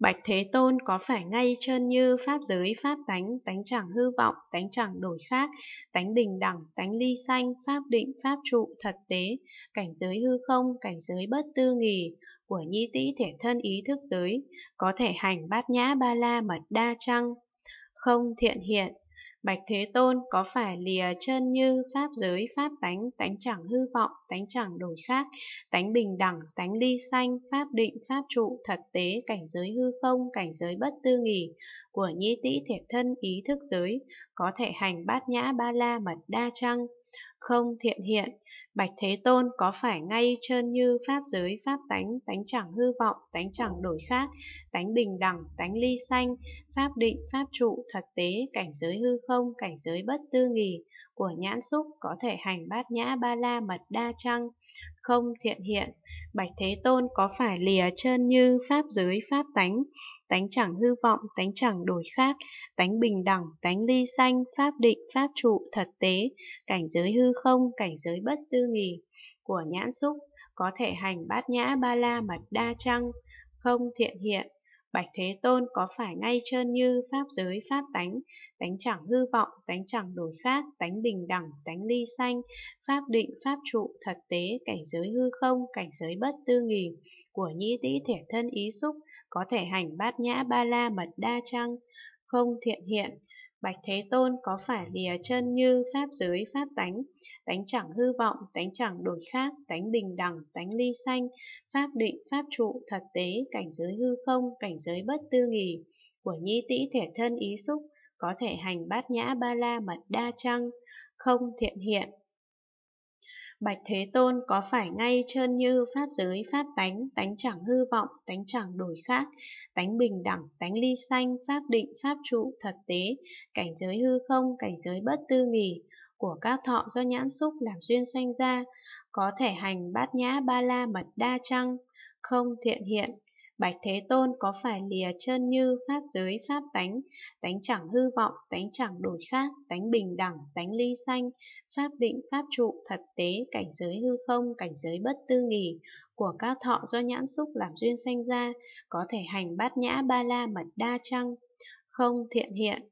Bạch Thế Tôn có phải ngay chân như pháp giới pháp tánh, tánh chẳng hư vọng, tánh chẳng đổi khác, tánh bình đẳng, tánh ly sanh, pháp định, pháp trụ, thật tế, cảnh giới hư không, cảnh giới bất tư nghì, của nhi tĩ thể thân ý thức giới, có thể hành bát nhã ba la mật đa trăng, không thiện hiện, Bạch Thế Tôn có phải lìa chân như pháp giới pháp tánh, tánh chẳng hư vọng, tánh chẳng đổi khác, tánh bình đẳng, tánh ly sanh, pháp định, pháp trụ, thật tế, cảnh giới hư không, cảnh giới bất tư nghỉ, của nhi tĩ thể thân ý thức giới, có thể hành bát nhã ba la mật đa trăng, không thiện hiện, Bạch Thế Tôn có phải ngay trơn như pháp giới pháp tánh, tánh chẳng hư vọng, tánh chẳng đổi khác, tánh bình đẳng, tánh ly sanh, pháp định, pháp trụ, thật tế, cảnh giới hư không, cảnh giới bất tư nghì, của nhãn xúc có thể hành bát nhã ba la mật đa trăng, không thiện hiện, Bạch Thế Tôn có phải lìa chân như pháp giới pháp tánh, tánh chẳng hư vọng, tánh chẳng đổi khác, tánh bình đẳng, tánh ly sanh, pháp định, pháp trụ, thật tế, cảnh giới hư không, cảnh giới bất tư nghì của nhãn xúc, có thể hành bát nhã ba la mật đa trăng, không thiện hiện. Bạch Thế Tôn có phải ngay trơn như pháp giới pháp tánh, tánh chẳng hư vọng, tánh chẳng đổi khác, tánh bình đẳng, tánh ly sanh, pháp định, pháp trụ, thật tế, cảnh giới hư không, cảnh giới bất tư nghì, của nhĩ tĩ thể thân ý xúc, có thể hành bát nhã ba la mật đa trăng, không thiện hiện. Bạch Thế Tôn có phải lìa chân như pháp giới pháp tánh, tánh chẳng hư vọng, tánh chẳng đổi khác, tánh bình đẳng, tánh ly sanh, pháp định, pháp trụ, thật tế, cảnh giới hư không, cảnh giới bất tư nghỉ, của nhi tĩ thể thân ý xúc, có thể hành bát nhã ba la mật đa trăng, không thiện hiện. Bạch Thế Tôn có phải ngay trơn như pháp giới pháp tánh, tánh chẳng hư vọng, tánh chẳng đổi khác, tánh bình đẳng, tánh ly sanh, pháp định, pháp trụ, thật tế, cảnh giới hư không, cảnh giới bất tư nghỉ, của các thọ do nhãn xúc làm duyên sanh ra, có thể hành bát nhã ba la mật đa trăng, không thiện hiện, Bạch Thế Tôn có phải lìa chân như pháp giới pháp tánh, tánh chẳng hư vọng, tánh chẳng đổi khác, tánh bình đẳng, tánh ly sanh, pháp định, pháp trụ, thật tế, cảnh giới hư không, cảnh giới bất tư nghỉ, của các thọ do nhãn xúc làm duyên sanh ra, có thể hành bát nhã ba la mật đa trăng, không thiện hiện.